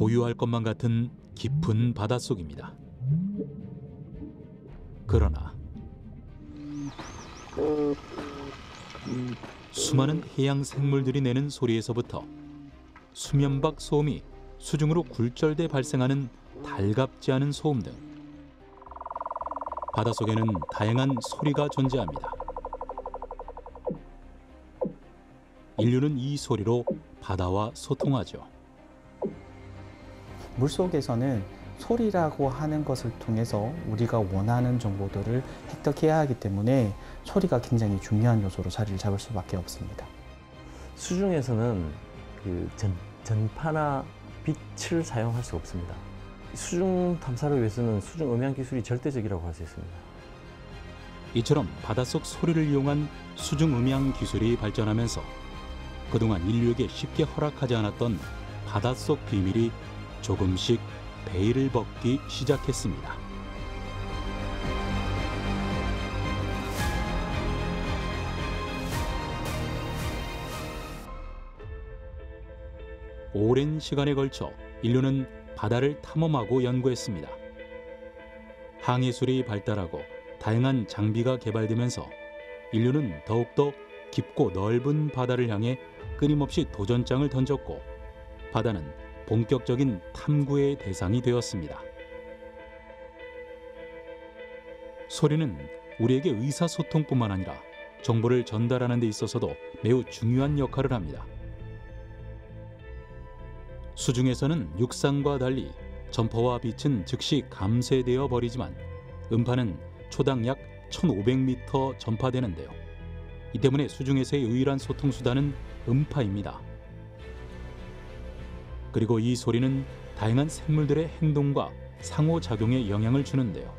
고유할 것만 같은 깊은 바닷속입니다. 그러나 수많은 해양 생물들이 내는 소리에서부터 수면 밖 소음이 수중으로 굴절돼 발생하는 달갑지 않은 소음 등 바닷속에는 다양한 소리가 존재합니다. 인류는 이 소리로 바다와 소통하죠. 물속에서는 소리라고 하는 것을 통해서 우리가 원하는 정보들을 획득해야 하기 때문에 소리가 굉장히 중요한 요소로 자리를 잡을 수밖에 없습니다. 수중에서는 그 전, 전파나 빛을 사용할 수 없습니다. 수중 탐사를 위해서는 수중 음향 기술이 절대적이라고 할 수 있습니다. 이처럼 바닷속 소리를 이용한 수중 음향 기술이 발전하면서 그동안 인류에게 쉽게 허락하지 않았던 바닷속 비밀이 조금씩 베일을 벗기 시작했습니다. 오랜 시간에 걸쳐 인류는 바다를 탐험하고 연구했습니다. 항해술이 발달하고 다양한 장비가 개발되면서 인류는 더욱더 깊고 넓은 바다를 향해 끊임없이 도전장을 던졌고 바다는 본격적인 탐구의 대상이 되었습니다. 소리는 우리에게 의사소통뿐만 아니라 정보를 전달하는 데 있어서도 매우 중요한 역할을 합니다. 수중에서는 육상과 달리 전파와 빛은 즉시 감쇄되어 버리지만 음파는 초당 약 1500m 전파되는데요. 이 때문에 수중에서의 유일한 소통 수단은 음파입니다. 그리고 이 소리는 다양한 생물들의 행동과 상호작용에 영향을 주는데요.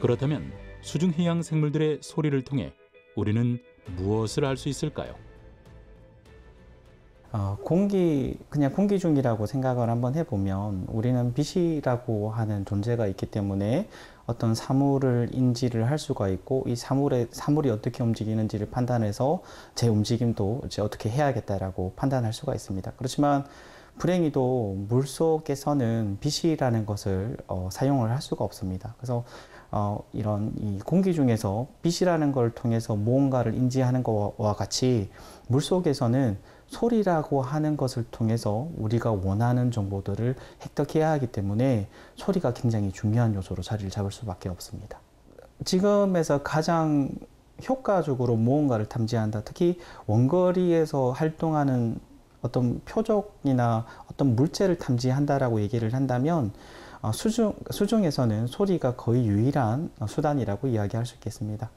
그렇다면 수중 해양 생물들의 소리를 통해 우리는 무엇을 알 수 있을까요? 어, 공기 그냥 공기 중이라고 생각을 한번 해보면 우리는 빛이라고 하는 존재가 있기 때문에 어떤 사물을 인지를 할 수가 있고 이 사물의 사물이 어떻게 움직이는지를 판단해서 제 움직임도 이제 어떻게 해야겠다라고 판단할 수가 있습니다. 그렇지만 불행히도 물 속에서는 빛이라는 것을 어, 사용을 할 수가 없습니다. 그래서 어, 이런 이 공기 중에서 빛이라는 걸 통해서 무언가를 인지하는 것과 같이 물 속에서는 소리라고 하는 것을 통해서 우리가 원하는 정보들을 획득해야 하기 때문에 소리가 굉장히 중요한 요소로 자리를 잡을 수밖에 없습니다. 지금에서 가장 효과적으로 무언가를 탐지한다. 특히 원거리에서 활동하는 어떤 표적이나 어떤 물체를 탐지한다라고 얘기를 한다면 어, 수중, 수중에서는 소리가 거의 유일한 수단이라고 이야기할 수 있겠습니다.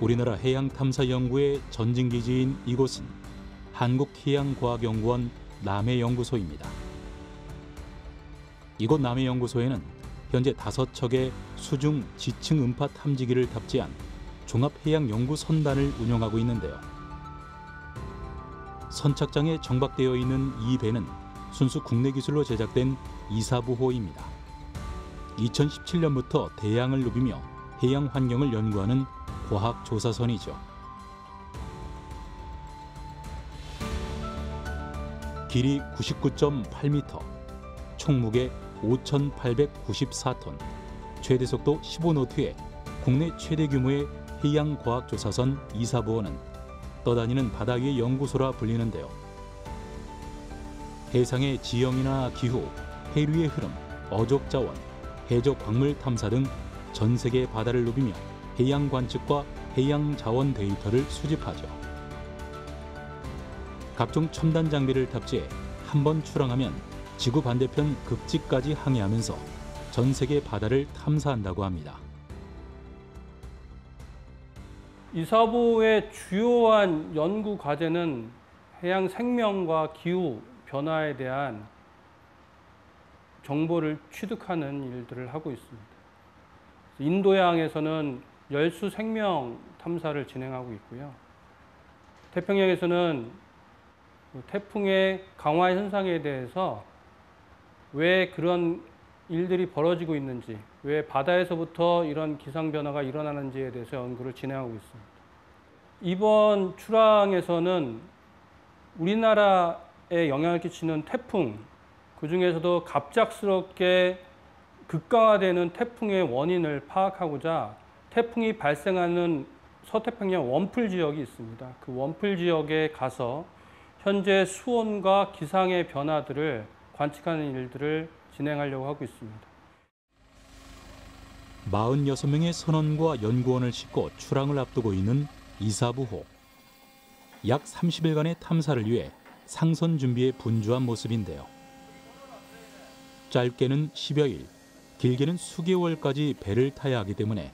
우리나라 해양탐사연구의 전진기지인 이곳은 한국해양과학연구원 남해연구소입니다. 이곳 남해연구소에는 현재 다섯 척의 수중 지층 음파 탐지기를 탑재한 종합해양연구 선단을 운영하고 있는데요. 선착장에 정박되어 있는 이 배는 순수 국내 기술로 제작된 이사부호입니다. 2017년부터 대양을 누비며 해양 환경을 연구하는 과학 조사선이죠. 길이 99.8m, 총무게 5,894톤, 최대 속도 15노트의 국내 최대 규모의 해양 과학 조사선 이사부호는 떠다니는 바다 위의 연구소라 불리는데요. 해상의 지형이나 기후, 해류의 흐름, 어족 자원, 해적 광물 탐사 등 전 세계 바다를 누비며 해양 관측과 해양 자원 데이터를 수집하죠. 각종 첨단 장비를 탑재해 한 번 출항하면 지구 반대편 극지까지 항해하면서 전 세계 바다를 탐사한다고 합니다. 이사부의 주요한 연구 과제는 해양 생명과 기후 변화에 대한 정보를 취득하는 일들을 하고 있습니다. 인도양에서는 열수 생명 탐사를 진행하고 있고요. 태평양에서는 태풍의 강화 현상에 대해서 왜 그런 일들이 벌어지고 있는지, 왜 바다에서부터 이런 기상 변화가 일어나는지에 대해서 연구를 진행하고 있습니다. 이번 출항에서는 우리나라에 영향을 끼치는 태풍, 그 중에서도 갑작스럽게 극강화되는 태풍의 원인을 파악하고자 태풍이 발생하는 서태평양 원풀 지역이 있습니다. 그 원풀 지역에 가서 현재 수온과 기상의 변화들을 관측하는 일들을 진행하려고 하고 있습니다. 46명의 선원과 연구원을 싣고 출항을 앞두고 있는 이사부호. 약 30일간의 탐사를 위해 상선 준비에 분주한 모습인데요. 짧게는 10여일, 길게는 수개월까지 배를 타야 하기 때문에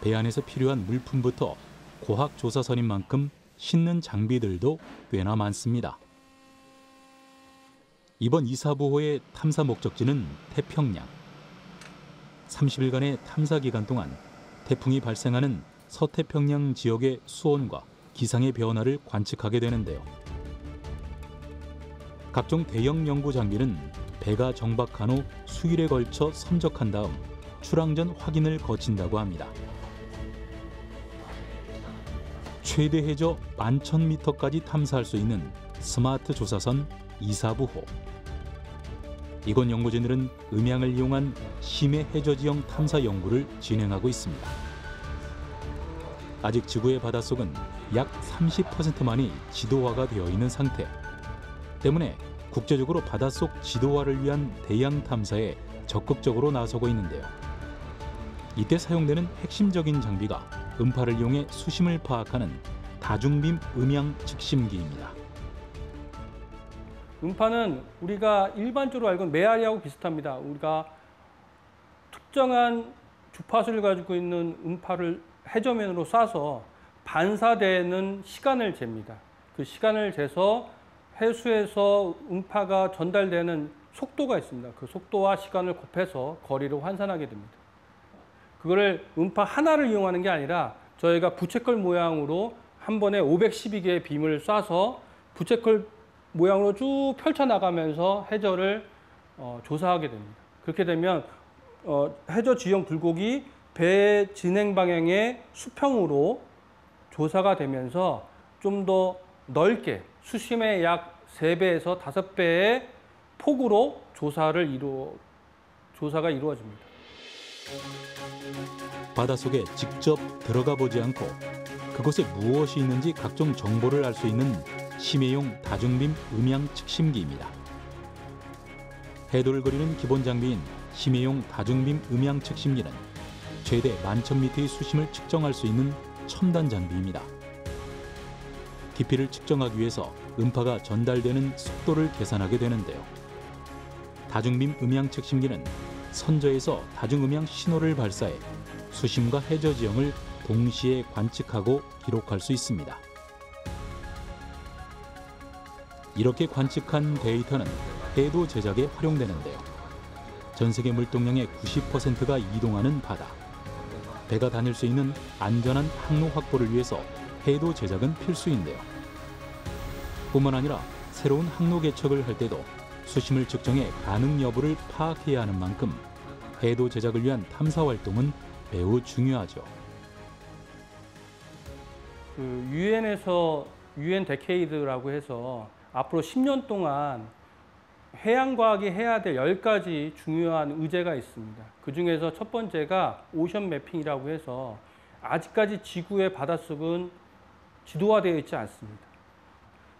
배 안에서 필요한 물품부터 고학 조사선인 만큼 싣는 장비들도 꽤나 많습니다. 이번 이사부호의 탐사 목적지는 태평양. 30일간의 탐사 기간 동안 태풍이 발생하는 서태평양 지역의 수온과 기상의 변화를 관측하게 되는데요. 각종 대형 연구 장비는 배가 정박한 후 수일에 걸쳐 선적한 다음 출항 전 확인을 거친다고 합니다. 최대 해저 11,000m까지 탐사할 수 있는 스마트 조사선 이사부호. 이곳 연구진들은 음향을 이용한 심해 해저 지형 탐사 연구를 진행하고 있습니다. 아직 지구의 바닷속은 약 30%만이 지도화가 되어 있는 상태. 때문에 국제적으로 바닷속 지도화를 위한 대양 탐사에 적극적으로 나서고 있는데요. 이때 사용되는 핵심적인 장비가 음파를 이용해 수심을 파악하는 다중빔 음향 측심기입니다. 음파는 우리가 일반적으로 알고 있는 메아리하고 비슷합니다. 우리가 특정한 주파수를 가지고 있는 음파를 해저면으로 쏴서 반사되는 시간을 잽니다. 그 시간을 재서 해수에서 음파가 전달되는 속도가 있습니다. 그 속도와 시간을 곱해서 거리를 환산하게 됩니다. 그거를 음파 하나를 이용하는 게 아니라 저희가 부채꼴 모양으로 한 번에 512개의 빔을 쏴서 부채꼴 모양으로 쭉 펼쳐나가면서 해저를 어, 조사하게 됩니다. 그렇게 되면 어, 해저 지형 굴곡이 배 진행 방향의 수평으로 조사가 되면서 좀 더 넓게 수심의 약 3배에서 5배의 폭으로 조사를 이루어 조사가 이루어집니다. 바닷속에 직접 들어가 보지 않고 그곳에 무엇이 있는지 각종 정보를 알 수 있는 심해용 다중빔 음향 측심기입니다. 해돌거리는 기본 장비인 심해용 다중빔 음향 측심기는 최대 11,000m의 수심을 측정할 수 있는 첨단 장비입니다. 깊이를 측정하기 위해서 음파가 전달되는 속도를 계산하게 되는데요. 다중빔 음향 측심기는 선저에서 다중음향 신호를 발사해 수심과 해저 지형을 동시에 관측하고 기록할 수 있습니다. 이렇게 관측한 데이터는 해도 제작에 활용되는데요. 전 세계 물동량의 90%가 이동하는 바다. 배가 다닐 수 있는 안전한 항로 확보를 위해서 해도 제작은 필수인데요. 뿐만 아니라 새로운 항로 개척을 할 때도 수심을 측정해 가능 여부를 파악해야 하는 만큼 해도 제작을 위한 탐사 활동은 매우 중요하죠. 그 유엔에서 유엔 데케이드라고 해서 앞으로 10년 동안 해양 과학이 해야 될 10가지 중요한 의제가 있습니다. 그 중에서 첫 번째가 오션 매핑이라고 해서 아직까지 지구의 바닷속은 지도화되어 있지 않습니다.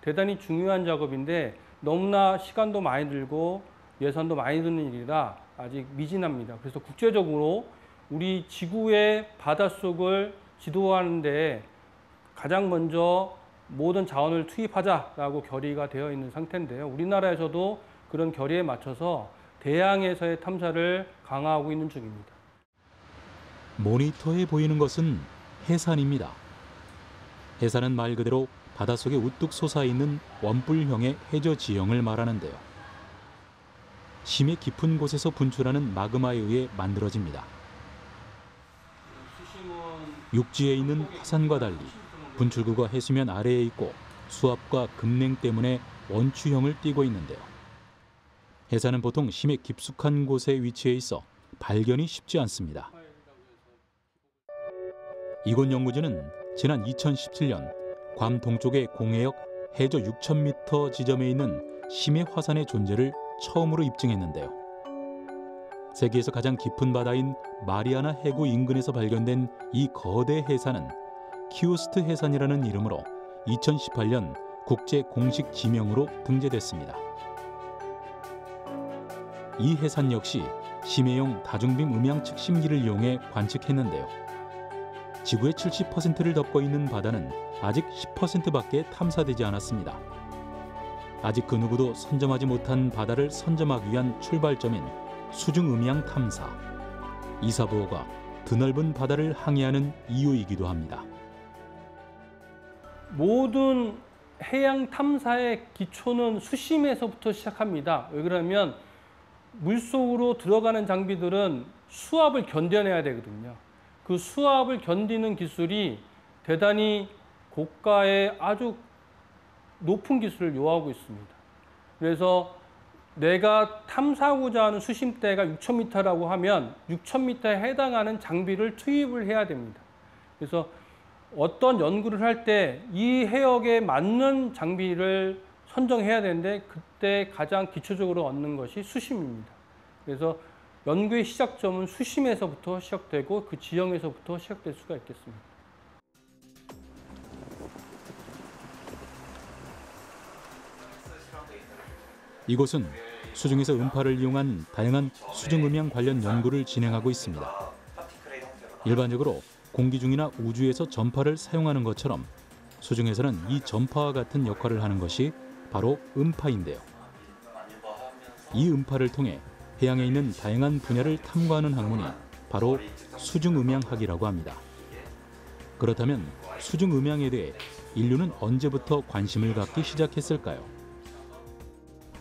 대단히 중요한 작업인데 너무나 시간도 많이 들고 예산도 많이 드는 일이라 아직 미진합니다. 그래서 국제적으로 우리 지구의 바닷속을 지도하는데 가장 먼저 모든 자원을 투입하자라고 결의가 되어 있는 상태인데요. 우리나라에서도 그런 결의에 맞춰서 대양에서의 탐사를 강화하고 있는 중입니다. 모니터에 보이는 것은 해산입니다. 해산은 말 그대로 바닷속에 우뚝 솟아있는 원뿔형의 해저 지형을 말하는데요. 심해 깊은 곳에서 분출하는 마그마에 의해 만들어집니다. 육지에 있는 화산과 달리 분출구가 해수면 아래에 있고 수압과 급냉 때문에 원추형을 띠고 있는데요. 해산은 보통 심해 깊숙한 곳에 위치해 있어 발견이 쉽지 않습니다. 이곳 연구진은 지난 2017년 괌 동쪽의 공해역 해저 6,000m 지점에 있는 심해 화산의 존재를 처음으로 입증했는데요. 세계에서 가장 깊은 바다인 마리아나 해구 인근에서 발견된 이 거대 해산은 키우스트 해산이라는 이름으로 2018년 국제 공식 지명으로 등재됐습니다. 이 해산 역시 심해용 다중빔 음향 측심기를 이용해 관측했는데요. 지구의 70%를 덮고 있는 바다는 아직 10%밖에 탐사되지 않았습니다. 아직 그 누구도 선점하지 못한 바다를 선점하기 위한 출발점인 수중 음향 탐사. 이사부호가 드넓은 바다를 항해하는 이유이기도 합니다. 모든 해양 탐사의 기초는 수심에서부터 시작합니다. 왜 그러면 물속으로 들어가는 장비들은 수압을 견뎌내야 되거든요. 그 수압을 견디는 기술이 대단히 고가의 아주 높은 기술을 요하고 있습니다. 그래서 내가 탐사하고자 하는 수심대가 6,000m라고 하면 6,000m에 해당하는 장비를 투입을 해야 됩니다. 그래서 어떤 연구를 할 때 이 해역에 맞는 장비를 선정해야 되는데 그때 가장 기초적으로 얻는 것이 수심입니다. 그래서 연구의 시작점은 수심에서부터 시작되고 그 지형에서부터 시작될 수가 있겠습니다. 이곳은 수중에서 음파를 이용한 다양한 수중 음향 관련 연구를 진행하고 있습니다. 일반적으로 공기 중이나 우주에서 전파를 사용하는 것처럼 수중에서는 이 전파와 같은 역할을 하는 것이 바로 음파인데요. 이 음파를 통해 해양에 있는 다양한 분야를 탐구하는 학문이 바로 수중 음향학이라고 합니다. 그렇다면 수중 음향에 대해 인류는 언제부터 관심을 갖기 시작했을까요?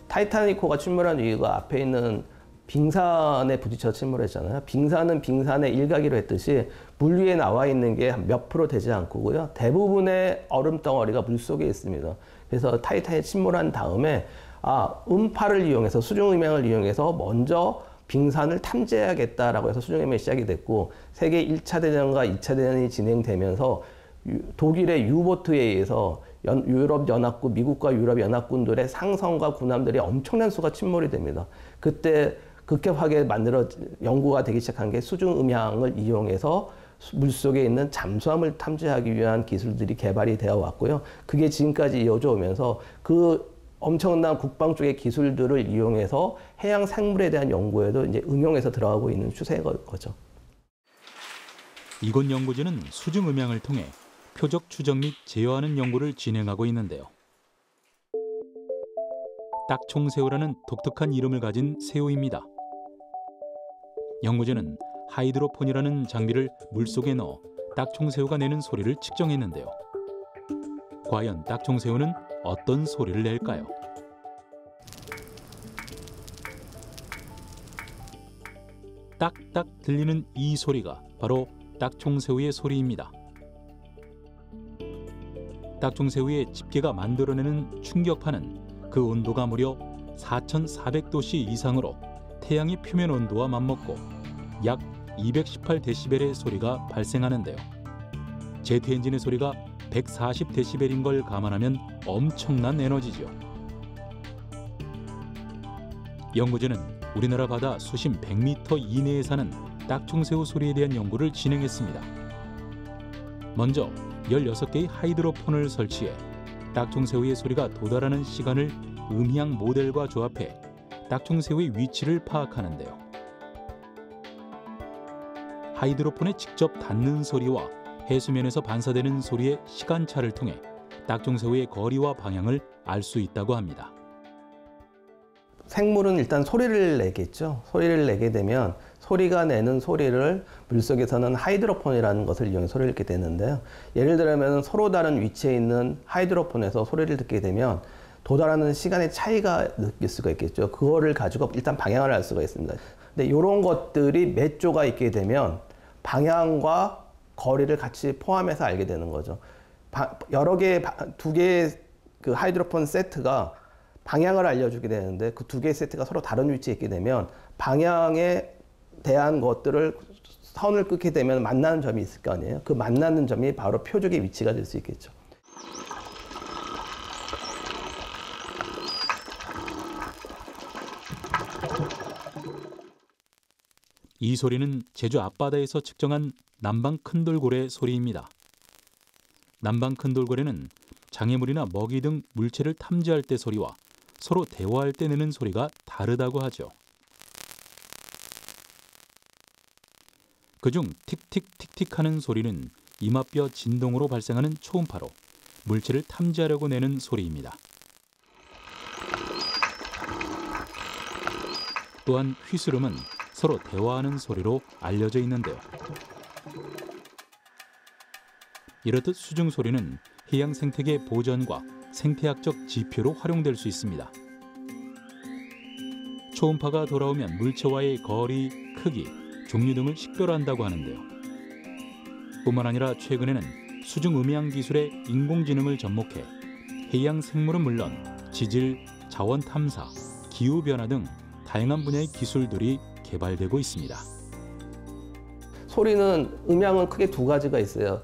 타이타닉호가 침몰한 이유가 앞에 있는 빙산에 부딪혀 침몰했잖아요. 빙산은 빙산의 일각이로 했듯이 물 위에 나와 있는 게 몇 프로 되지 않고요. 대부분의 얼음 덩어리가 물 속에 있습니다. 그래서 타이탄이 침몰한 다음에 아 음파를 이용해서 수중 음향을 이용해서 먼저 빙산을 탐지해야겠다라고 해서 수중 음향이 시작이 됐고 세계 1차 대전과 2차 대전이 진행되면서 유- 독일의 유보트에 의해서 연- 유럽 연합군, 미국과 유럽 연합군들의 상선과 군함들이 엄청난 수가 침몰이 됩니다. 그때 급격하게 만들어 연구가 되기 시작한 게 수중 음향을 이용해서 수- 물속에 있는 잠수함을 탐지하기 위한 기술들이 개발이 되어 왔고요. 그게 지금까지 이어져 오면서 그 엄청난 국방 쪽의 기술들을 이용해서 해양 생물에 대한 연구에도 이제 응용해서 들어가고 있는 추세인 거- 거죠. 이곳 연구진은 수중 음향을 통해 표적 추적 및 제어하는 연구를 진행하고 있는데요. 딱총새우라는 독특한 이름을 가진 새우입니다. 연구진은 하이드로폰이라는 장비를 물속에 넣어 딱총새우가 내는 소리를 측정했는데요. 과연 딱총새우는 어떤 소리를 낼까요? 딱딱 들리는 이 소리가 바로 딱총새우의 소리입니다. 딱총새우의 집게가 만들어내는 충격파는 그 온도가 무려 4,400도씨 이상으로 태양의 표면 온도와 맞먹고 약 218데시벨의 소리가 발생하는데요. 제트 엔진의 소리가 140데시벨인 걸 감안하면 엄청난 에너지죠. 연구진은 우리나라 바다 수심 100m 이내에 사는 딱총새우 소리에 대한 연구를 진행했습니다. 먼저 16개의 하이드로폰을 설치해 딱총새우의 소리가 도달하는 시간을 음향 모델과 조합해 딱총새우의 위치를 파악하는데요. 하이드로폰에 직접 닿는 소리와 해수면에서 반사되는 소리의 시간차를 통해 딱총새우의 거리와 방향을 알 수 있다고 합니다. 생물은 일단 소리를 내겠죠. 소리를 내게 되면 소리가 내는 소리를 물속에서는 하이드로폰이라는 것을 이용해 소리를 듣게 되는데요. 예를 들면 서로 다른 위치에 있는 하이드로폰에서 소리를 듣게 되면 도달하는 시간의 차이가 느낄 수가 있겠죠. 그거를 가지고 일단 방향을 알 수가 있습니다. 근데 이런 것들이 몇 조가 있게 되면 방향과 거리를 같이 포함해서 알게 되는 거죠. 바- 여러 개의 두 개의 그 하이드로폰 세트가 방향을 알려주게 되는데 그 두 개의 세트가 서로 다른 위치에 있게 되면 방향에 대한 것들을 선을 끊게 되면 만나는 점이 있을 거 아니에요. 그 만나는 점이 바로 표적의 위치가 될 수 있겠죠. 이 소리는 제주 앞바다에서 측정한 남방 큰돌고래 소리입니다. 남방 큰돌고래는 장애물이나 먹이 등 물체를 탐지할 때 소리와 서로 대화할 때 내는 소리가 다르다고 하죠. 그중 틱틱틱틱 하는 소리는 이마뼈 진동으로 발생하는 초음파로 물체를 탐지하려고 내는 소리입니다. 또한 휘스름은 서로 대화하는 소리로 알려져 있는데요. 이렇듯 수중 소리는 해양 생태계 보전과 생태학적 지표로 활용될 수 있습니다. 초음파가 돌아오면 물체와의 거리, 크기, 종류 등을 식별한다고 하는데요. 뿐만 아니라 최근에는 수중 음향 기술의 인공지능을 접목해 해양 생물은 물론 지질, 자원 탐사, 기후 변화 등 다양한 분야의 기술들이 개발되고 있습니다. 소리는 음향은 크게 두 가지가 있어요.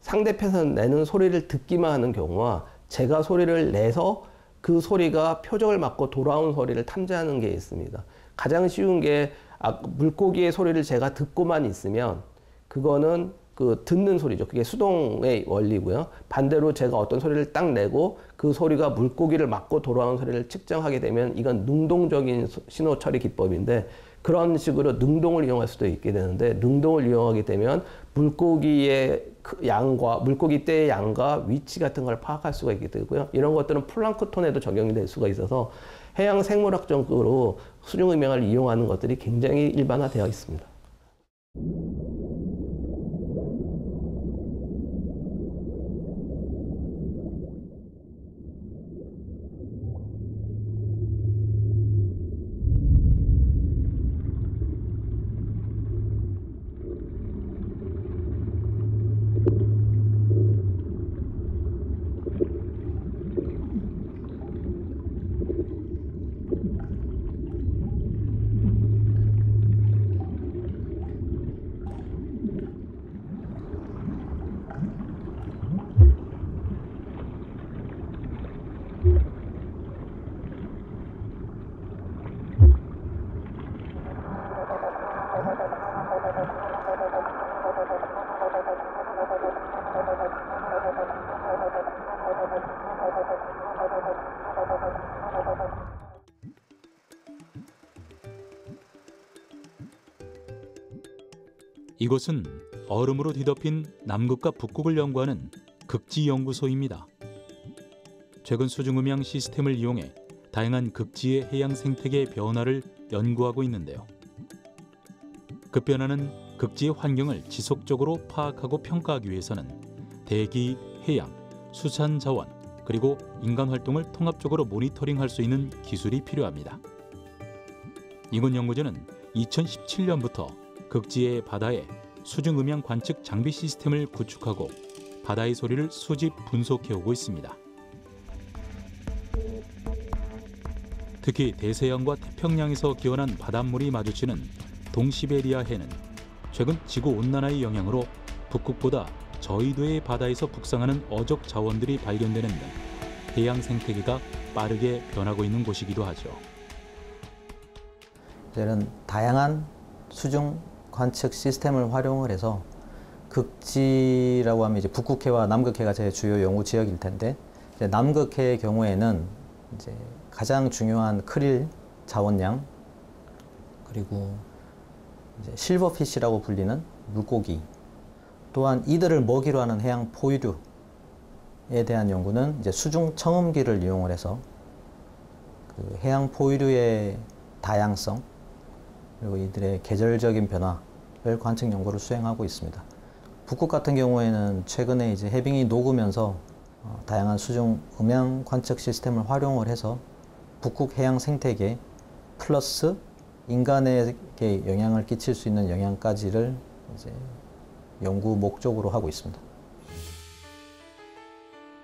상대편에서 내는 소리를 듣기만 하는 경우와 제가 소리를 내서 그 소리가 표적을 맞고 돌아온 소리를 탐지하는 게 있습니다. 가장 쉬운 게 아, 물고기의 소리를 제가 듣고만 있으면 그거는 그 듣는 소리죠. 그게 수동의 원리고요. 반대로 제가 어떤 소리를 딱 내고 그 소리가 물고기를 맞고 돌아오는 소리를 측정하게 되면 이건 능동적인 신호 처리 기법인데 그런 식으로 능동을 이용할 수도 있게 되는데 능동을 이용하게 되면 물고기의 양과 물고기 떼의 양과 위치 같은 걸 파악할 수가 있게 되고요. 이런 것들은 플랑크톤에도 적용이 될 수가 있어서 해양 생물학적으로 수중 음향을 이용하는 것들이 굉장히 일반화되어 있습니다. 이곳은 얼음으로 뒤덮인 남극과 북극을 연구하는 극지 연구소입니다. 최근 수중 음향 시스템을 이용해 다양한 극지의 해양 생태계 변화를 연구하고 있는데요. 급변하는 극지의 환경을 지속적으로 파악하고 평가하기 위해서는 대기, 해양, 수산 자원, 그리고 인간 활동을 통합적으로 모니터링할 수 있는 기술이 필요합니다. 이곳 연구소는 2017년부터 극지의 바다에 수중 음향 관측 장비 시스템을 구축하고 바다의 소리를 수집 분석해 오고 있습니다. 특히 대서양과 태평양에서 기원한 바닷물이 마주치는 동시베리아 해는 최근 지구 온난화의 영향으로 북극보다 저위도의 바다에서 북상하는 어적 자원들이 발견되는 등 해양 생태계가 빠르게 변하고 있는 곳이기도 하죠. 이제는 다양한 수중 관측 시스템을 활용을 해서 극지라고 하면 이제 북극해와 남극해가 제 주요 연구 지역일 텐데 남극해의 경우에는 이제 가장 중요한 크릴 자원량 그리고 이제 실버피쉬라고 불리는 물고기 또한 이들을 먹이로 하는 해양 포유류에 대한 연구는 이제 수중 청음기를 이용을 해서 그 해양 포유류의 다양성 그리고 이들의 계절적인 변화를 관측 연구를 수행하고 있습니다. 북극 같은 경우에는 최근에 이제 해빙이 녹으면서 어, 다양한 수중 음향 관측 시스템을 활용을 해서 북극 해양 생태계 플러스 인간에게 영향을 끼칠 수 있는 영향까지를 이제 연구 목적으로 하고 있습니다.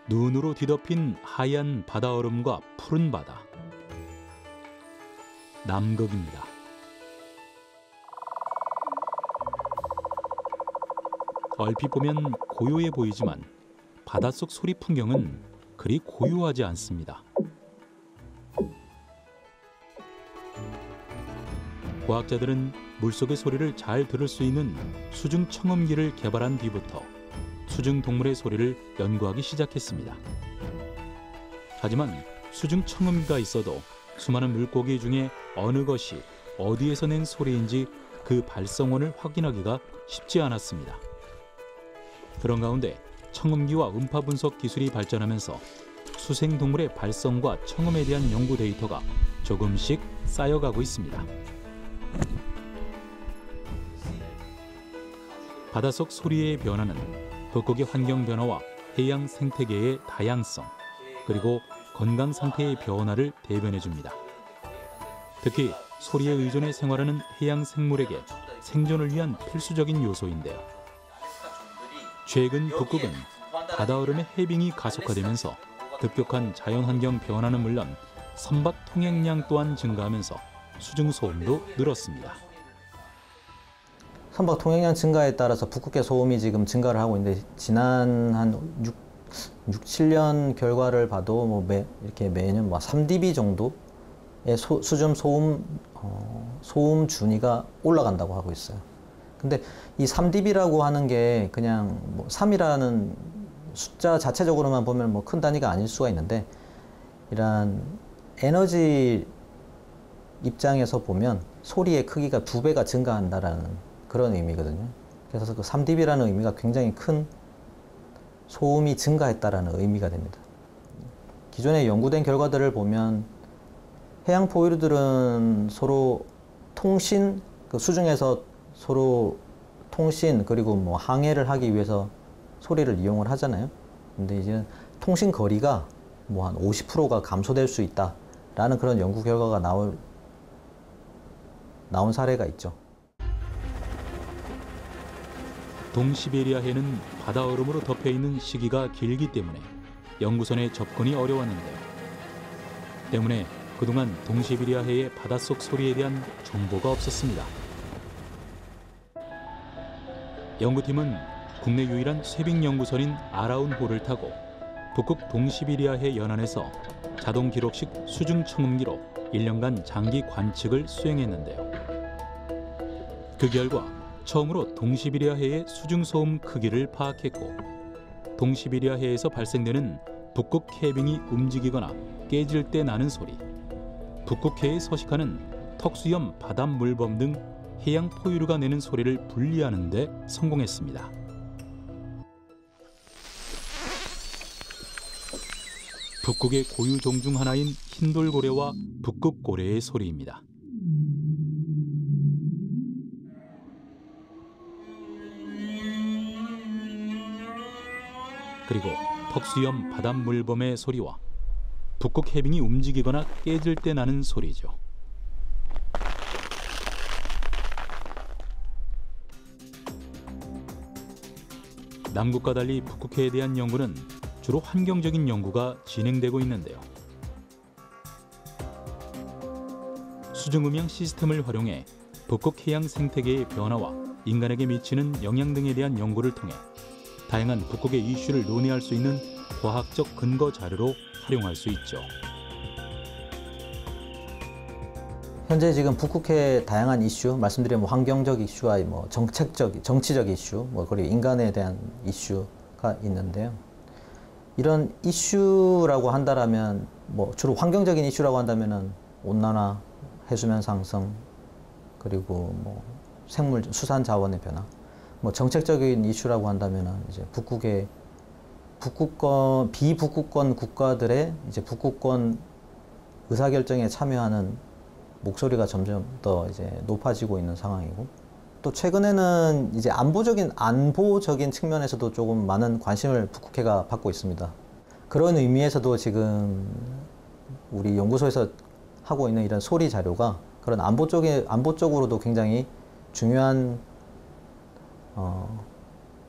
눈으로 뒤덮인 하얀 바다 얼음과 푸른 바다. 남극입니다. 얼핏 보면 고요해 보이지만 바닷속 소리 풍경은 그리 고요하지 않습니다. 과학자들은 물속의 소리를 잘 들을 수 있는 수중 청음기를 개발한 뒤부터 수중 동물의 소리를 연구하기 시작했습니다. 하지만 수중 청음기가 있어도 수많은 물고기 중에 어느 것이 어디에서 낸 소리인지 그 발성원을 확인하기가 쉽지 않았습니다. 그런 가운데 청음기와 음파 분석 기술이 발전하면서 수생 동물의 발성과 청음에 대한 연구 데이터가 조금씩 쌓여가고 있습니다. 바닷속 소리의 변화는 북극의 환경 변화와 해양 생태계의 다양성 그리고 건강 상태의 변화를 대변해 줍니다. 특히 소리에 의존해 생활하는 해양 생물에게 생존을 위한 필수적인 요소인데요. 최근 북극은 바다 얼음의 해빙이 가속화되면서 급격한 자연환경 변화는 물론 선박 통행량 또한 증가하면서 수중 소음도 늘었습니다. 선박 통행량 증가에 따라서 북극해 소음이 지금 증가를 하고 있는데 지난 한 6, 6 7년 결과를 봐도 뭐 매, 이렇게 매년 뭐 3dB 정도의 소, 수준 소음 어, 소음 준위가 올라간다고 하고 있어요. 근데 이 3dB라고 하는 게 그냥 뭐 3이라는 숫자 자체적으로만 보면 뭐 큰 단위가 아닐 수가 있는데 이러한 에너지 입장에서 보면 소리의 크기가 두 배가 증가한다라는 그런 의미거든요. 그래서 그 3dB라는 의미가 굉장히 큰 소음이 증가했다라는 의미가 됩니다. 기존에 연구된 결과들을 보면 해양 포유류들은 서로 통신, 그 수중에서 서로 통신 그리고 뭐 항해를 하기 위해서 소리를 이용을 하잖아요. 근데 이제 통신 거리가 뭐 한 50%가 감소될 수 있다라는 그런 연구 결과가 나올 나온 사례가 있죠. 동시베리아해는 바다 얼음으로 덮여 있는 시기가 길기 때문에 연구선에 접근이 어려웠는데요. 때문에 그동안 동시베리아해의 바닷속 소리에 대한 정보가 없었습니다. 연구팀은 국내 유일한 쇠빙 연구선인 아라운호를 타고 북극 동시베리아해 연안에서 자동 기록식 수중 청음기로 1년간 장기 관측을 수행했는데요. 그 결과 처음으로 동시베리아해의 수중 소음 크기를 파악했고 동시베리아해에서 발생되는 북극 해빙이 움직이거나 깨질 때 나는 소리, 북극해에 서식하는 턱수염 바닷물범 등 해양 포유류가 내는 소리를 분리하는 데 성공했습니다. 북극의 고유 종 중 하나인 흰돌고래와 북극고래의 소리입니다. 그리고 턱수염 바닷물범의 소리와 북극 해빙이 움직이거나 깨질 때 나는 소리죠. 남극과 달리 북극해에 대한 연구는 주로 환경적인 연구가 진행되고 있는데요. 수중음향 시스템을 활용해 북극 해양 생태계의 변화와 인간에게 미치는 영향 등에 대한 연구를 통해 다양한 북극의 이슈를 논의할 수 있는 과학적 근거 자료로 활용할 수 있죠. 현재 지금 북극해 다양한 이슈, 말씀드린 뭐 환경적 이슈와 뭐 정책적, 정치적 이슈, 뭐 그리고 인간에 대한 이슈가 있는데요. 이런 이슈라고 한다라면 뭐 주로 환경적인 이슈라고 한다면은 온난화, 해수면 상승, 그리고 뭐 생물 수산 자원의 변화. 뭐 정책적인 이슈라고 한다면은 이제 북극의 북극권 비북극권 국가들의 이제 북극권 의사결정에 참여하는 목소리가 점점 더 이제 높아지고 있는 상황이고 또 최근에는 이제 안보적인 안보적인 측면에서도 조금 많은 관심을 북극해가 받고 있습니다. 그런 의미에서도 지금 우리 연구소에서 하고 있는 이런 소리 자료가 그런 안보 쪽에 안보 쪽으로도 굉장히 중요한 어,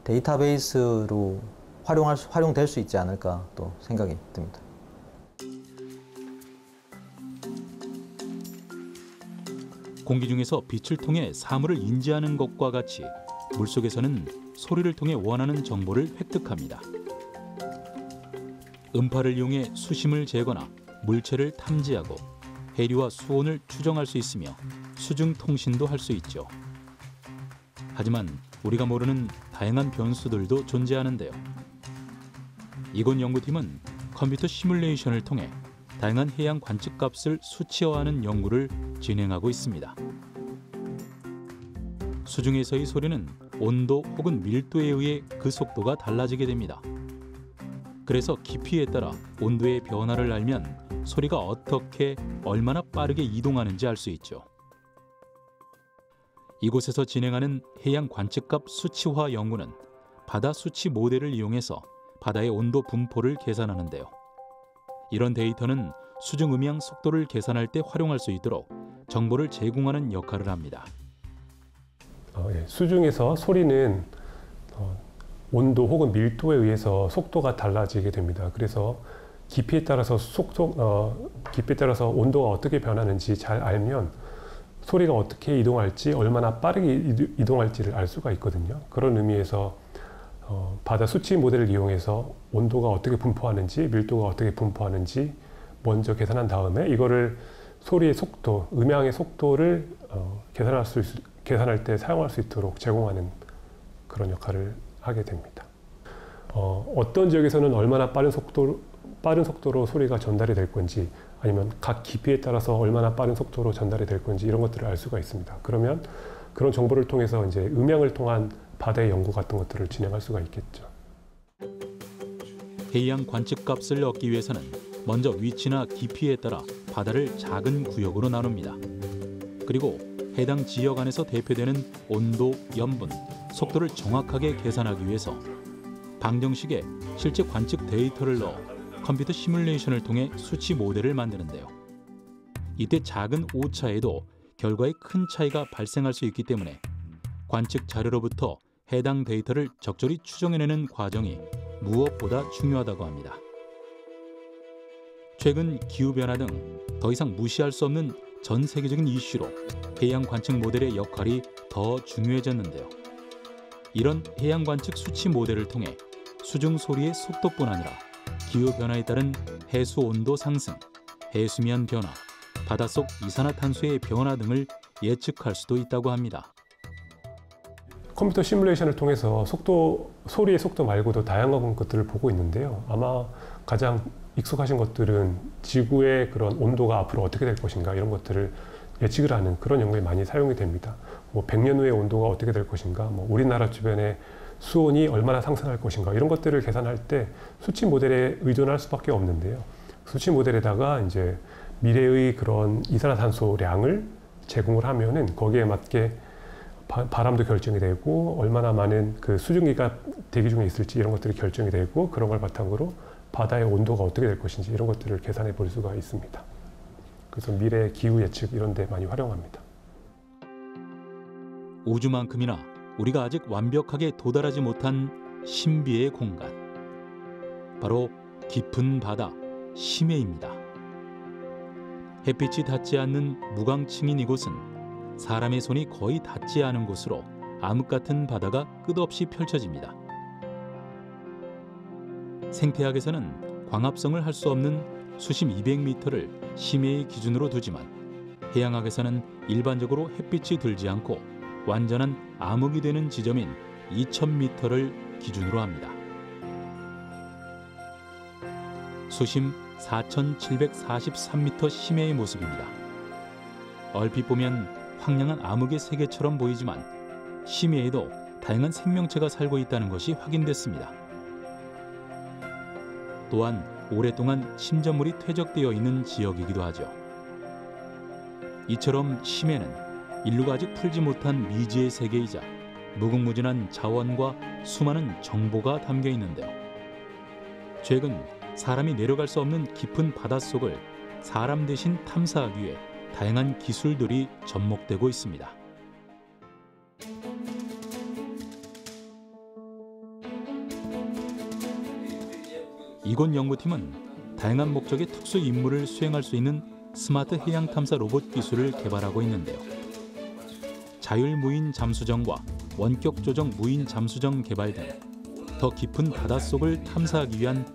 데이터베이스로 활용할 수, 활용될 수 있지 않을까 또 생각이 듭니다. 공기 중에서 빛을 통해 사물을 인지하는 것과 같이 물속에서는 소리를 통해 원하는 정보를 획득합니다. 음파를 이용해 수심을 재거나 물체를 탐지하고 해류와 수온을 추정할 수 있으며 수중 통신도 할 수 있죠. 하지만 우리가 모르는 다양한 변수들도 존재하는데요. 이곳 연구팀은 컴퓨터 시뮬레이션을 통해 다양한 해양 관측값을 수치화하는 연구를 진행하고 있습니다. 수중에서의 소리는 온도 혹은 밀도에 의해 그 속도가 달라지게 됩니다. 그래서 깊이에 따라 온도의 변화를 알면 소리가 어떻게 얼마나 빠르게 이동하는지 알 수 있죠. 이곳에서 진행하는 해양 관측값 수치화 연구는 바다 수치 모델을 이용해서 바다의 온도 분포를 계산하는데요. 이런 데이터는 수중 음향 속도를 계산할 때 활용할 수 있도록 정보를 제공하는 역할을 합니다. 어, 예. 수중에서 소리는 어, 온도 혹은 밀도에 의해서 속도가 달라지게 됩니다. 그래서 깊이에 따라서 속도, 어, 깊이에 따라서 온도가 어떻게 변하는지 잘 알면 소리가 어떻게 이동할지 얼마나 빠르게 이동할지를 알 수가 있거든요. 그런 의미에서 어, 바다 수치 모델을 이용해서 온도가 어떻게 분포하는지 밀도가 어떻게 분포하는지 먼저 계산한 다음에 이거를 소리의 속도, 음향의 속도를 어, 계산할 수 있, 계산할 때 사용할 수 있도록 제공하는 그런 역할을 하게 됩니다. 어, 어떤 지역에서는 얼마나 빠른 속도 빠른 속도로 소리가 전달이 될 건지 아니면 각 깊이에 따라서 얼마나 빠른 속도로 전달이 될 건지 이런 것들을 알 수가 있습니다. 그러면 그런 정보를 통해서 이제 음향을 통한 바다의 연구 같은 것들을 진행할 수가 있겠죠. 해양 관측값을 얻기 위해서는 먼저 위치나 깊이에 따라 바다를 작은 구역으로 나눕니다. 그리고 해당 지역 안에서 대표되는 온도, 염분, 속도를 정확하게 계산하기 위해서 방정식에 실제 관측 데이터를 넣어 컴퓨터 시뮬레이션을 통해 수치 모델을 만드는데요. 이때 작은 오차에도 결과에 큰 차이가 발생할 수 있기 때문에 관측 자료로부터 해당 데이터를 적절히 추정해내는 과정이 무엇보다 중요하다고 합니다. 최근 기후변화 등 더 이상 무시할 수 없는 전 세계적인 이슈로 해양 관측 모델의 역할이 더 중요해졌는데요. 이런 해양 관측 수치 모델을 통해 수중 소리의 속도뿐 아니라 기후 변화에 따른 해수 온도 상승, 해수면 변화, 바닷속 이산화탄소의 변화 등을 예측할 수도 있다고 합니다. 컴퓨터 시뮬레이션을 통해서 속도 소리의 속도 말고도 다양한 것들을 보고 있는데요. 아마 가장 익숙하신 것들은 지구의 그런 온도가 앞으로 어떻게 될 것인가 이런 것들을 예측을 하는 그런 연구에 많이 사용이 됩니다. 뭐 100년 후의 온도가 어떻게 될 것인가, 뭐 우리나라 주변의 수온이 얼마나 상승할 것인가 이런 것들을 계산할 때 수치 모델에 의존할 수밖에 없는데요. 수치 모델에다가 이제 미래의 그런 이산화탄소량을 제공을 하면은 거기에 맞게 바, 바람도 결정이 되고 얼마나 많은 그 수증기가 대기 중에 있을지 이런 것들이 결정이 되고 그런 걸 바탕으로 바다의 온도가 어떻게 될 것인지 이런 것들을 계산해 볼 수가 있습니다. 그래서 미래 기후 예측 이런 데 많이 활용합니다. 우주만큼이나 우리가 아직 완벽하게 도달하지 못한 신비의 공간. 바로 깊은 바다, 심해입니다. 햇빛이 닿지 않는 무광층인 이곳은 사람의 손이 거의 닿지 않은 곳으로 암흑 같은 바다가 끝없이 펼쳐집니다. 생태학에서는 광합성을 할 수 없는 수심 200m를 심해의 기준으로 두지만 해양학에서는 일반적으로 햇빛이 들지 않고 완전한 암흑이 되는 지점인 2000m를 기준으로 합니다. 수심 4,743m 심해의 모습입니다. 얼핏 보면 황량한 암흑의 세계처럼 보이지만 심해에도 다양한 생명체가 살고 있다는 것이 확인됐습니다. 또한 오랫동안 침전물이 퇴적되어 있는 지역이기도 하죠. 이처럼 심해는 인류가 아직 풀지 못한 미지의 세계이자 무궁무진한 자원과 수많은 정보가 담겨 있는데요. 최근 사람이 내려갈 수 없는 깊은 바닷속을 사람 대신 탐사하기 위해 다양한 기술들이 접목되고 있습니다. 이곳 연구팀은 다양한 목적의 특수 임무를 수행할 수 있는 스마트 해양 탐사 로봇 기술을 개발하고 있는데요. 자율 무인 잠수정과 원격 조정 무인 잠수정 개발 등 더 깊은 바닷속을 탐사하기 위한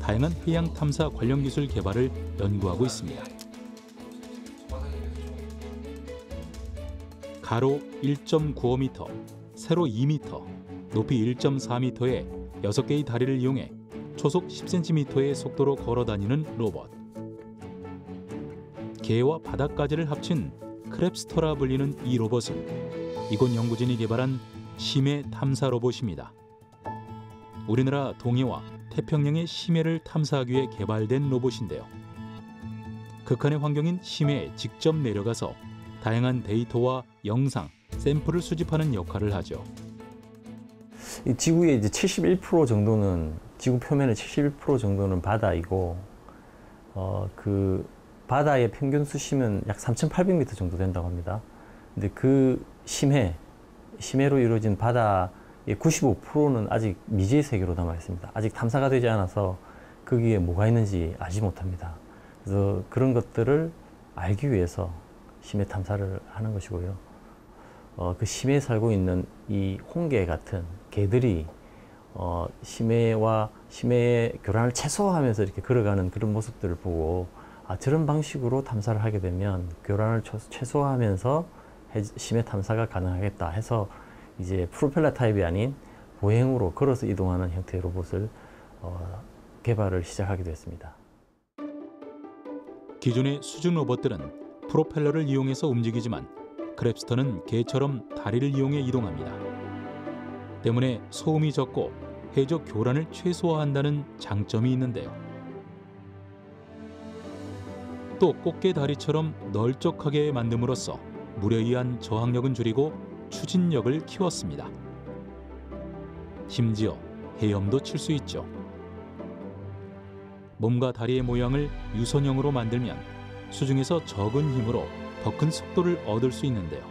다양한 해양 탐사 관련 기술 개발을 연구하고 있습니다. 가로 1.95m, 세로 2m, 높이 1.4m의 6개의 다리를 이용해 초속 10cm의 속도로 걸어 다니는 로봇. 개와 바닥까지를 합친 크랩스터라 불리는 이 로봇은 이곳 연구진이 개발한 심해 탐사 로봇입니다. 우리나라 동해와 태평양의 심해를 탐사하기 위해 개발된 로봇인데요. 극한의 환경인 심해에 직접 내려가서 다양한 데이터와 영상, 샘플을 수집하는 역할을 하죠. 이 지구의 이제 71% 정도는 지구 표면의 71% 정도는 바다이고 어, 그 바다의 평균 수심은 약 3,800m 정도 된다고 합니다. 근데 그 심해, 심해로 이루어진 바다의 95%는 아직 미지의 세계로 남아 있습니다. 아직 탐사가 되지 않아서 거기에 뭐가 있는지 알지 못합니다. 그래서 그런 것들을 알기 위해서 심해 탐사를 하는 것이고요. 어, 그 심해에 살고 있는 이 홍게 같은 개들이 어, 심해와 심해의 교란을 최소화하면서 이렇게 걸어가는 그런 모습들을 보고 아, 저런 방식으로 탐사를 하게 되면 교란을 최소화하면서 심해 탐사가 가능하겠다 해서 이제 프로펠러 타입이 아닌 보행으로 걸어서 이동하는 형태의 로봇을 어, 개발을 시작하게 됐습니다. 기존의 수중 로봇들은 프로펠러를 이용해서 움직이지만 크랩스터는 개처럼 다리를 이용해 이동합니다. 때문에 소음이 적고 해적 교란을 최소화한다는 장점이 있는데요. 또 꽃게 다리처럼 널쩍하게 만듦으로써 물에 의한 저항력은 줄이고 추진력을 키웠습니다. 심지어 헤엄도 칠 수 있죠. 몸과 다리의 모양을 유선형으로 만들면 수중에서 적은 힘으로 더 큰 속도를 얻을 수 있는데요.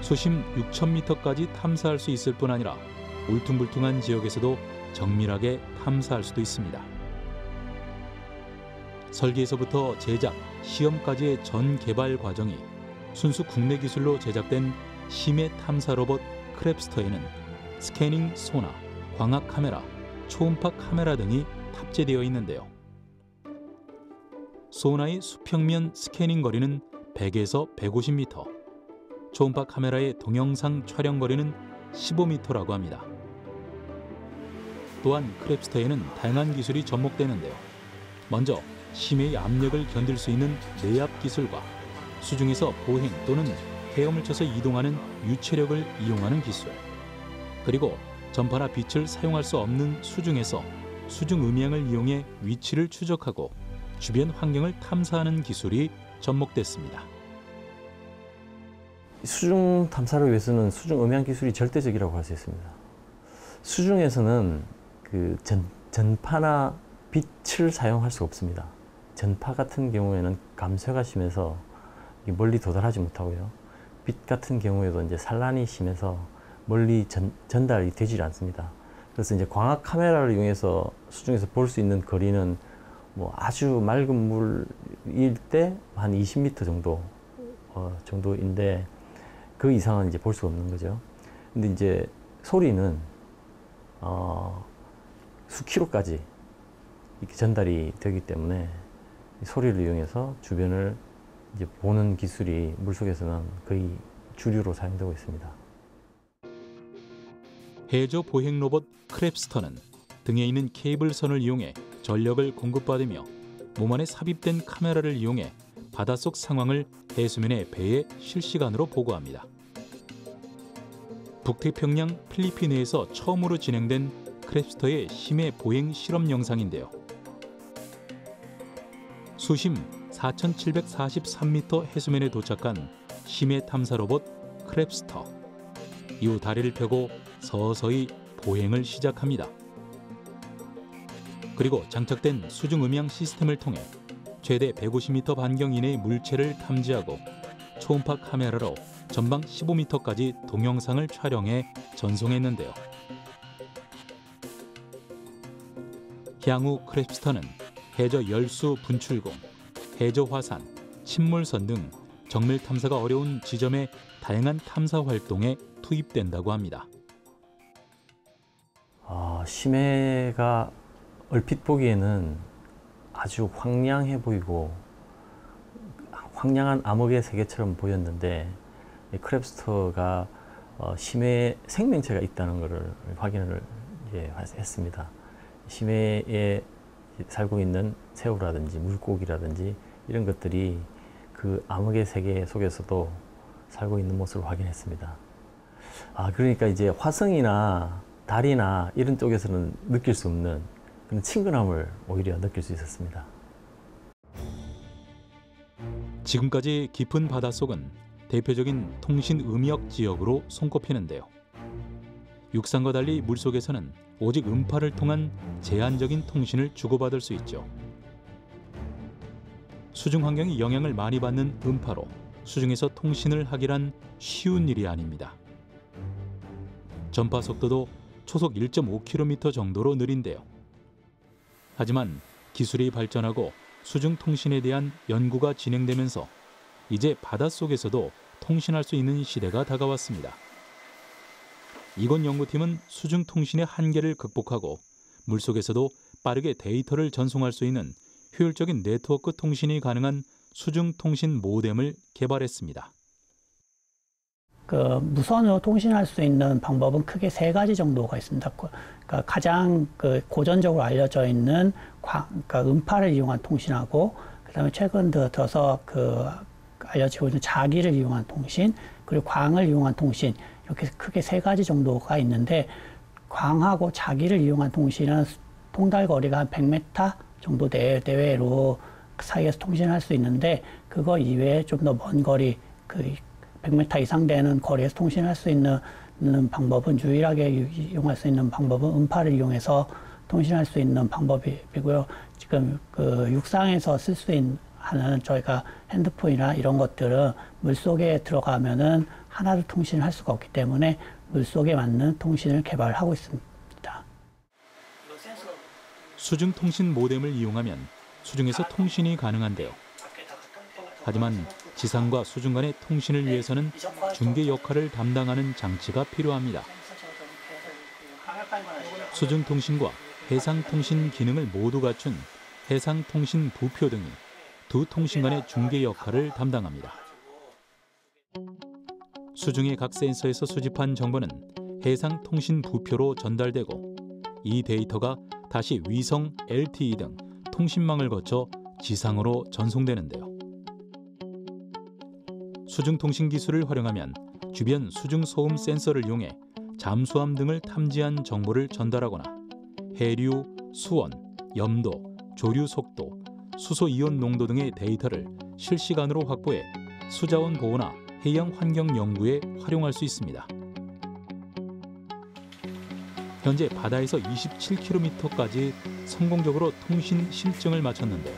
수심 6,000m까지 탐사할 수 있을 뿐 아니라 울퉁불퉁한 지역에서도 정밀하게 탐사할 수도 있습니다. 설계에서부터 제작, 시험까지의 전 개발 과정이 순수 국내 기술로 제작된 심해 탐사 로봇 크랩스터에는 scanning 소나, 광학 카메라, 초음파 카메라 등이 탑재되어 있는데요. 소나의 수평면 scanning 거리는 100에서 150m, 초음파 카메라의 동영상 촬영 거리는 15m라고 합니다. 또한 크랩스터에는 다양한 기술이 접목되는데요. 먼저 심해의 압력을 견딜 수 있는 내압 기술과 수중에서 보행 또는 헤엄을 쳐서 이동하는 유체력을 이용하는 기술, 그리고 전파나 빛을 사용할 수 없는 수중에서 수중 음향을 이용해 위치를 추적하고 주변 환경을 탐사하는 기술이 접목됐습니다. 수중 탐사를 위해서는 수중 음향 기술이 절대적이라고 할 수 있습니다. 수중에서는 그 전, 전파나 빛을 사용할 수 없습니다. 전파 같은 경우에는 감쇄가 심해서 멀리 도달하지 못하고요. 빛 같은 경우에도 이제 산란이 심해서 멀리 전, 전달이 되질 않습니다. 그래서 이제 광학 카메라를 이용해서 수중에서 볼 수 있는 거리는 뭐 아주 맑은 물일 때 한 20m 정도 어, 정도인데 그 이상은 이제 볼 수가 없는 거죠. 근데 이제 소리는 어, 수키로까지 이렇게 전달이 되기 때문에 소리를 이용해서 주변을 이제 보는 기술이 물속에서는 거의 주류로 사용되고 있습니다. 해저 보행 로봇 크랩스터는 등에 있는 케이블선을 이용해 전력을 공급받으며 몸 안에 삽입된 카메라를 이용해 바닷속 상황을 해수면의 배에 실시간으로 보고합니다. 북태평양 필리핀해에서 처음으로 진행된 크랩스터의 심해 보행 실험 영상인데요. 수심 4,743m 해수면에 도착한 심해 탐사 로봇 크랩스터. 이후 다리를 펴고 서서히 보행을 시작합니다. 그리고 장착된 수중 음향 시스템을 통해 최대 150m 반경 이내의 물체를 탐지하고 초음파 카메라로 전방 15m까지 동영상을 촬영해 전송했는데요. 향후 크랩스터는 해저 열수 분출공, 해저 화산, 침몰선 등 정밀 탐사가 어려운 지점의 다양한 탐사 활동에 투입된다고 합니다. 아, 심해가 얼핏 보기에는 아주 황량해 보이고 황량한 암흑의 세계처럼 보였는데 이 크랩스터가 어, 심해 생명체가 있다는 것을 확인을 예, 했습니다. 심해에 살고 있는 새우라든지 물고기라든지 이런 것들이 그 암흑의 세계 속에서도 살고 있는 모습을 확인했습니다. 아, 그러니까 이제 화성이나 달이나 이런 쪽에서는 느낄 수 없는 그런 친근함을 오히려 느낄 수 있었습니다. 지금까지 깊은 바닷속은 대표적인 통신 음역 지역으로 손꼽히는데요. 육상과 달리 물속에서는 오직 음파를 통한 제한적인 통신을 주고받을 수 있죠. 수중 환경이 영향을 많이 받는 음파로 수중에서 통신을 하기란 쉬운 일이 아닙니다. 전파 속도도 초속 1.5km 정도로 느린데요. 하지만 기술이 발전하고 수중 통신에 대한 연구가 진행되면서 이제 바닷속에서도 통신할 수 있는 시대가 다가왔습니다. 이건 연구팀은 수중 통신의 한계를 극복하고 물속에서도 빠르게 데이터를 전송할 수 있는 효율적인 네트워크 통신이 가능한 수중 통신 모뎀을 개발했습니다. 그 무선으로 통신할 수 있는 방법은 크게 세 가지 정도가 있습니다. 그러니까 가장 그 고전적으로 알려져 있는 광, 그러니까 음파를 이용한 통신하고 그다음에 최근 들어서 그 알려지고 있는 자기를 이용한 통신 그리고 광을 이용한 통신 이렇게 크게 세 가지 정도가 있는데 광하고 자기를 이용한 통신은 통달 거리가 한 100m 정도 내외로 그 사이에서 통신할 수 있는데 그거 이외에 좀 더 먼 거리 그 100m 이상 되는 거리에서 통신할 수 있는 방법은 유일하게 이용할 수 있는 방법은 음파를 이용해서 통신할 수 있는 방법이고요. 지금 그 육상에서 쓸 수 있는 저희가 핸드폰이나 이런 것들은 물 속에 들어가면은 하나도 통신을 할 수가 없기 때문에 물 속에 맞는 통신을 개발하고 있습니다. 수중 통신 모뎀을 이용하면 수중에서 통신이 가능한데요. 하지만 지상과 수중 간의 통신을 위해서는 중계 역할을 담당하는 장치가 필요합니다. 수중 통신과 해상 통신 기능을 모두 갖춘 해상 통신 부표 등이 두 통신 간의 중계 역할을 담당합니다. 수중의 각 센서에서 수집한 정보는 해상 통신 부표로 전달되고 이 데이터가 다시 위성 LTE 등 통신망을 거쳐 지상으로 전송되는데요. 수중 통신 기술을 활용하면 주변 수중 소음 센서를 이용해 잠수함 등을 탐지한 정보를 전달하거나 해류, 수온, 염도, 조류 속도, 수소 이온 농도 등의 데이터를 실시간으로 확보해 수자원 보호나 해양 환경 연구에 활용할 수 있습니다. 현재 바다에서 27km까지 성공적으로 통신 실증을 마쳤는데요.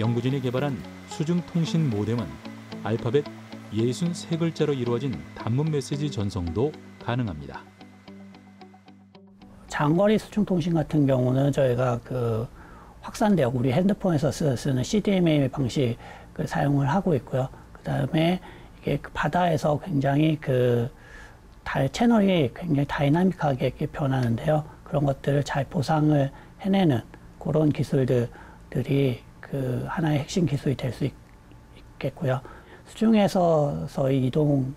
연구진이 개발한 수중 통신 모뎀은 알파벳 63글자로 이루어진 단문 메시지 전송도 가능합니다. 장거리 수중 통신 같은 경우는 저희가 그 확산되어 우리 핸드폰에서 쓰는 CDMA 방식을 사용을 하고 있고요. 그 다음에 이게 그 바다에서 굉장히 그 채널이 굉장히 다이나믹하게 변하는데요. 그런 것들을 잘 보상을 해내는 그런 기술들이 그 하나의 핵심 기술이 될 수 있겠고요. 수중에서의 이동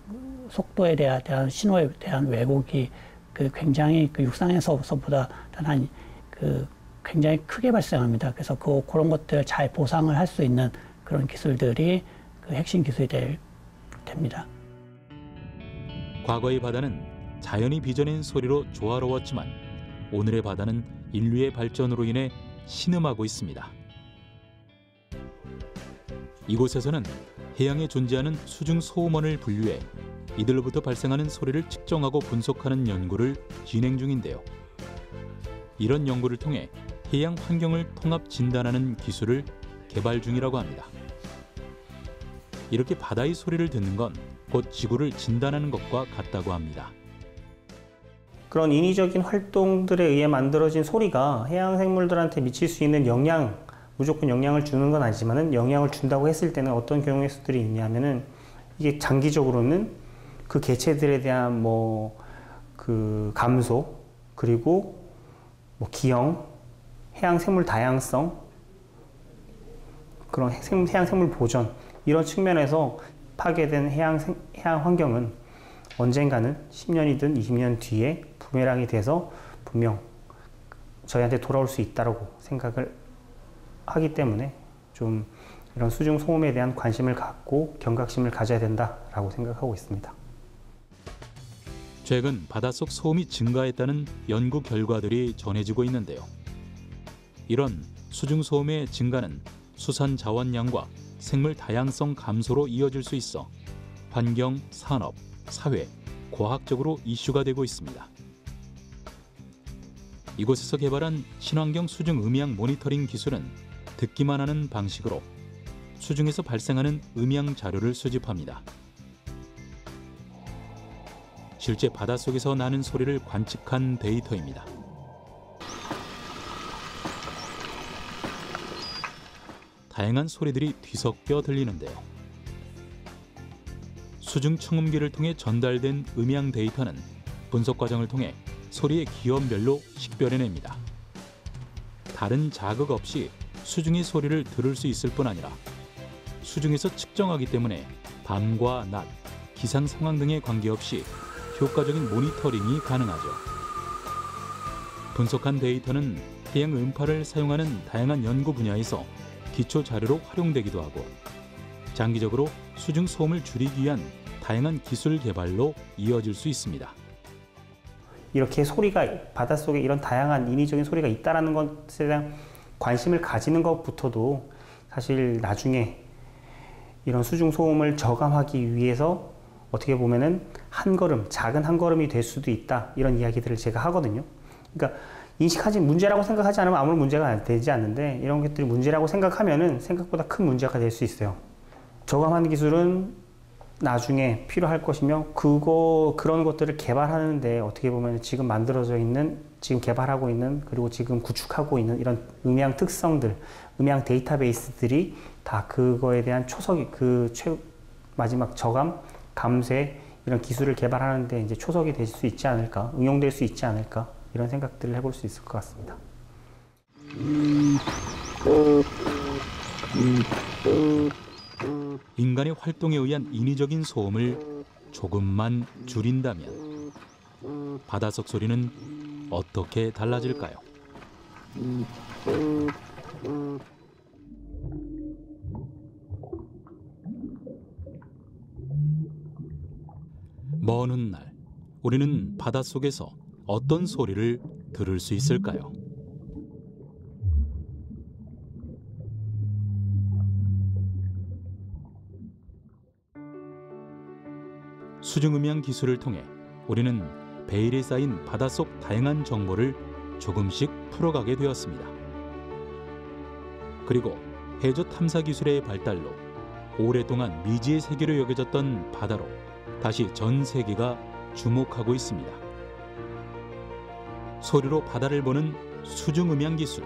속도에 대한 신호에 대한 왜곡이 그 굉장히 그 육상에서보다 한그 굉장히 크게 발생합니다. 그래서 그 그런 것들 잘 보상을 할 수 있는 그런 기술들이 그 핵심 기술이 될, 됩니다. 과거의 바다는 자연이 빚어낸 소리로 조화로웠지만 오늘의 바다는 인류의 발전으로 인해 신음하고 있습니다. 이곳에서는 해양에 존재하는 수중 소음원을 분류해 이들로부터 발생하는 소리를 측정하고 분석하는 연구를 진행 중인데요. 이런 연구를 통해 해양 환경을 통합 진단하는 기술을 개발 중이라고 합니다. 이렇게 바다의 소리를 듣는 건 곧 지구를 진단하는 것과 같다고 합니다. 그런 인위적인 활동들에 의해 만들어진 소리가 해양 생물들한테 미칠 수 있는 영향, 무조건 영향을 주는 건 아니지만은 영향을 준다고 했을 때는 어떤 경우의 수들이 있냐면은 이게 장기적으로는 그 개체들에 대한 뭐 그 감소 그리고 뭐 기형 해양 생물 다양성, 그런 해양 생물 보전 이런 측면에서 파괴된 해양, 생- 해양 환경은 언젠가는 10년이든 20년 뒤에 부메랑이 돼서 분명 저희한테 돌아올 수 있다고 생각을 하기 때문에 좀 이런 수중 소음에 대한 관심을 갖고 경각심을 가져야 된다라고 생각하고 있습니다. 최근 바닷속 소음이 증가했다는 연구 결과들이 전해지고 있는데요. 이런 수중 소음의 증가는 수산 자원량과 생물 다양성 감소로 이어질 수 있어 환경, 산업, 사회, 과학적으로 이슈가 되고 있습니다. 이곳에서 개발한 친환경 수중 음향 모니터링 기술은 듣기만 하는 방식으로 수중에서 발생하는 음향 자료를 수집합니다. 실제 바닷속에서 나는 소리를 관측한 데이터입니다. 다양한 소리들이 뒤섞여 들리는데요. 수중 청음기를 통해 전달된 음향 데이터는 분석 과정을 통해 소리의 기원별로 식별해냅니다. 다른 자극 없이 수중의 소리를 들을 수 있을 뿐 아니라 수중에서 측정하기 때문에 밤과 낮, 기상 상황 등에 관계없이 효과적인 모니터링이 가능하죠. 분석한 데이터는 해양 음파를 사용하는 다양한 연구 분야에서 기초 자료로 활용되기도 하고 장기적으로 수중 소음을 줄이기 위한 다양한 기술 개발로 이어질 수 있습니다. 이렇게 소리가 바닷속에 이런 다양한 인위적인 소리가 있다라는 것에 대한 관심을 가지는 것부터도 사실 나중에 이런 수중 소음을 저감하기 위해서 어떻게 보면은 한 걸음, 작은 한 걸음이 될 수도 있다 이런 이야기들을 제가 하거든요. 그러니까 인식하지 문제라고 생각하지 않으면 아무런 문제가 되지 않는데 이런 것들이 문제라고 생각하면은 생각보다 큰 문제가 될 수 있어요. 저감하는 기술은 나중에 필요할 것이며 그거 그런 것들을 개발하는데 어떻게 보면 지금 만들어져 있는 지금 개발하고 있는 그리고 지금 구축하고 있는 이런 음향 특성들 음향 데이터베이스들이 다 그거에 대한 초석이 그 최, 마지막 저감 감쇄 이런 기술을 개발하는데 이제 초석이 될 수 있지 않을까 응용될 수 있지 않을까 이런 생각들을 해볼 수 있을 것 같습니다. 인간의 활동에 의한 인위적인 소음을 조금만 줄인다면 바닷속 소리는 어떻게 달라질까요? 먼 훗날 우리는 바닷속에서 어떤 소리를 들을 수 있을까요? 수중음향 기술을 통해 우리는 베일에 쌓인 바닷속 다양한 정보를 조금씩 풀어가게 되었습니다. 그리고 해저 탐사 기술의 발달로 오랫동안 미지의 세계로 여겨졌던 바다로 다시 전 세계가 주목하고 있습니다. 소리로 바다를 보는 수중 음향 기술.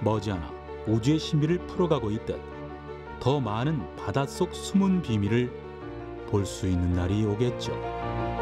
머지않아 우주의 신비를 풀어가고 있듯 더 많은 바닷속 숨은 비밀을 볼 수 있는 날이 오겠죠.